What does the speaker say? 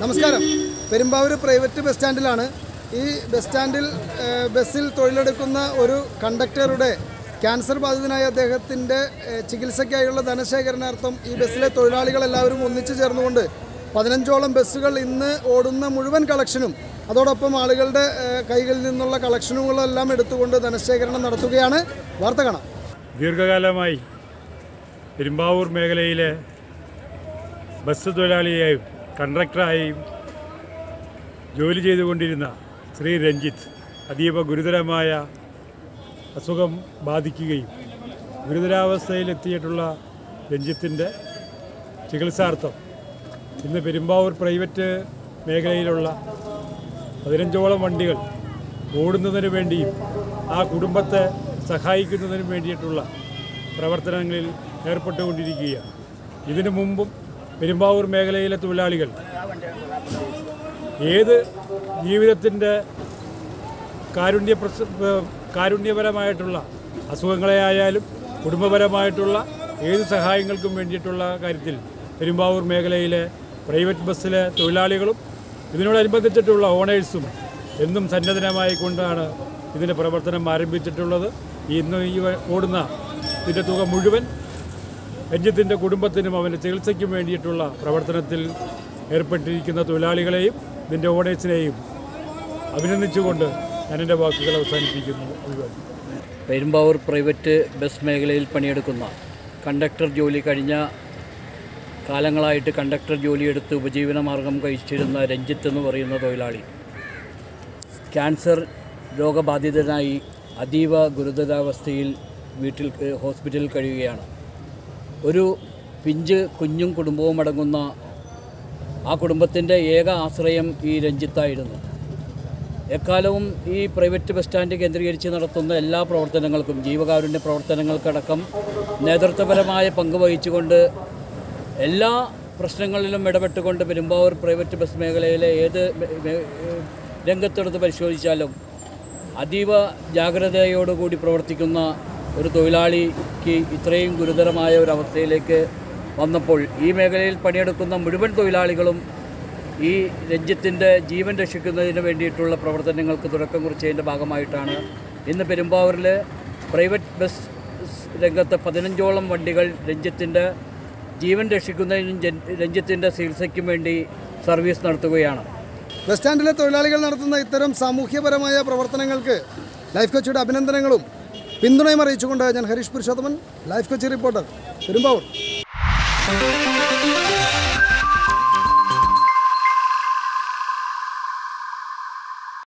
നമസ്കാരം. Perumbavoor private bus സ്റ്റാൻഡിലാണ് ഈ bus സ്റ്റാൻഡിൽ ബസ്സിൽ തൊഴിലെടുക്കുന്ന ഒരു കണ്ടക്ടറുടെ ക്യാൻസർ ബാധിതനായ അദ്ദേഹത്തിന്റെ ചികിത്സയ്ക്കായുള്ള ധനശേഖരണാർത്ഥം ഈ ബസ്സിലെ തൊഴിലാളികളെല്ലാവരും ഒന്നിച്ചു ചേർന്നുകൊണ്ട് പതിനഞ്ചോളം ബസ്സുകൾ ഇന്ന് ഓടുന്ന മുഴുവൻ കളക്ഷനും അതോടൊപ്പം ആളുകളുടെ കൈകളിൽ നിന്നുള്ള കളക്ഷനുകളെല്ലാം എടുത്തുകൊണ്ട് ധനശേഖരണം നടത്തുകയാണ്. വാർത്ത കാണാം. ദീർഘകാലമായി പെരുമ്പാവൂർ മേഖലയിലെ ബസ് തൊഴിലാളിയായും കണ്ടക്ടറായും ജോലി ചെയ്തുകൊണ്ടിരുന്ന ശ്രീ രഞ്ജിത്ത് അതീവ ഗുരുതരമായ അസുഖം ബാധിക്കുകയും ഗുരുതരാവസ്ഥയിലെത്തിയിട്ടുള്ള രഞ്ജിത്തിന്റെ ചികിത്സാർത്ഥം ഇന്ന് പെരുമ്പാവൂർ പ്രൈവറ്റ് മേഖലയിലുള്ള പതിനഞ്ചോളം വണ്ടികൾ ഓടുന്നതിന് വേണ്ടിയും ആ കുടുംബത്തെ സഹായിക്കുന്നതിനും വേണ്ടിയിട്ടുള്ള പ്രവർത്തനങ്ങളിൽ ഏർപ്പെട്ടുകൊണ്ടിരിക്കുകയാണ്. ഇതിനു മുമ്പും പെരുമ്പാവൂർ മേഖലയിലെ തൊഴിലാളികൾ ഏത് ജീവിതത്തിന്റെ കാരുണ്യ കാരുണ്യപരമായിട്ടുള്ള അസുഖങ്ങളെ ആയാലും കുടുംബപരമായിട്ടുള്ള ഏത് സഹായങ്ങൾക്കും വേണ്ടിയിട്ടുള്ള കാര്യത്തിൽ പെരുമ്പാവൂർ മേഖലയിലെ പ്രൈവറ്റ് ബസ്സിലെ തൊഴിലാളികളും ഇതിനോടനുബന്ധിച്ചിട്ടുള്ള ഓണേഴ്സും എന്നും സന്നദ്ധനമായി കൊണ്ടാണ് ഇതിന്റെ പ്രവർത്തനം ആരംഭിച്ചിട്ടുള്ളത്. ഇന്ന് ഈ ഓടുന്ന ഇതിന്റെ തുക മുഴുവൻ രഞ്ജിത്തിന്റെ കുടുംബത്തിനും അവന്റെ ചികിത്സയ്ക്കും വേണ്ടിയിട്ടുള്ള പ്രവർത്തനത്തിൽ ഏർപ്പെട്ടിരിക്കുന്ന തൊഴിലാളികളെയും ഇതിന്റെ ഓഡേഴ്സിനെയും അഭിനന്ദിച്ചുകൊണ്ട് ഞാൻ എന്റെ വാക്കുകൾ അവസാനിപ്പിക്കുന്നു. പെരുമ്പാവൂർ പ്രൈവറ്റ് ബസ് മേഖലയിൽ പണിയെടുക്കുന്ന കണ്ടക്ടർ ജോലി കഴിഞ്ഞ കാലങ്ങളായിട്ട് കണ്ടക്ടർ ജോലിയെടുത്ത് ഉപജീവന മാർഗം കഴിച്ചിരുന്ന രഞ്ജിത്ത് എന്ന് പറയുന്ന തൊഴിലാളി. ക്യാൻസർ രോഗബാധിതനായി അതീവ ഗുരുതരാവസ്ഥയിൽ വീട്ടിൽ ഹോസ്പിറ്റലിൽ കഴിയുകയാണ്. ഒരു പിഞ്ച് കുഞ്ഞും കുടുംബവും അടങ്ങുന്ന ആ കുടുംബത്തിന്റെ ഏക ആശ്രയം ഈ രഞ്ജിത്തായിരുന്നു. എക്കാലവും ഈ പ്രൈവറ്റ് ബസ് സ്റ്റാൻഡ് കേന്ദ്രീകരിച്ച് നടത്തുന്ന എല്ലാ പ്രവർത്തനങ്ങൾക്കും ജീവകാരുണ്യ പ്രവർത്തനങ്ങൾക്കടക്കം നേതൃത്വപരമായ പങ്ക് വഹിച്ചുകൊണ്ട് എല്ലാ പ്രശ്നങ്ങളിലും ഇടപെട്ടുകൊണ്ട് പെരുമ്പാവൂർ പ്രൈവറ്റ് ബസ് മേഖലയിലെ ഏത് രംഗത്തെടുത്ത് പരിശോധിച്ചാലും അതീവ ജാഗ്രതയോടുകൂടി പ്രവർത്തിക്കുന്ന ഒരു തൊഴിലാളിക്ക് ഇത്രയും ഗുരുതരമായ ഒരു അവസ്ഥയിലേക്ക് വന്നപ്പോൾ ഈ മേഖലയിൽ പണിയെടുക്കുന്ന മുഴുവൻ തൊഴിലാളികളും ഈ രഞ്ജിത്തിന്റെ ജീവൻ രക്ഷിക്കുന്നതിന് വേണ്ടിയിട്ടുള്ള പ്രവർത്തനങ്ങൾക്ക് തുടക്കം കുറിച്ചതിന്റെ ഭാഗമായിട്ടാണ് ഇന്ന് പെരുമ്പാവൂരിൽ പ്രൈവറ്റ് ബസ് രംഗത്ത് പതിനഞ്ചോളം വണ്ടികൾ രഞ്ജിത്തിന്റെ ജീവൻ രക്ഷിക്കുന്നതിനും രഞ്ജിത്തിന്റെ ചികിത്സയ്ക്കും വേണ്ടി സർവീസ് നടത്തുകയാണ്. ബസ് സ്റ്റാൻഡിലെ തൊഴിലാളികൾ നടത്തുന്ന ഇത്തരം സാമൂഹ്യപരമായ പ്രവർത്തനങ്ങൾക്ക് ലൈഫ് കോച്ചിയുടെ അഭിനന്ദനങ്ങളും പിന്തുണയും അറിയിച്ചുകൊണ്ട് ഞാൻ ഹരീഷ് പുരുഷോത്തമൻ ലൈഫ് കൊച്ചി റിപ്പോർട്ടർ പെരുമ്പാവൂർ.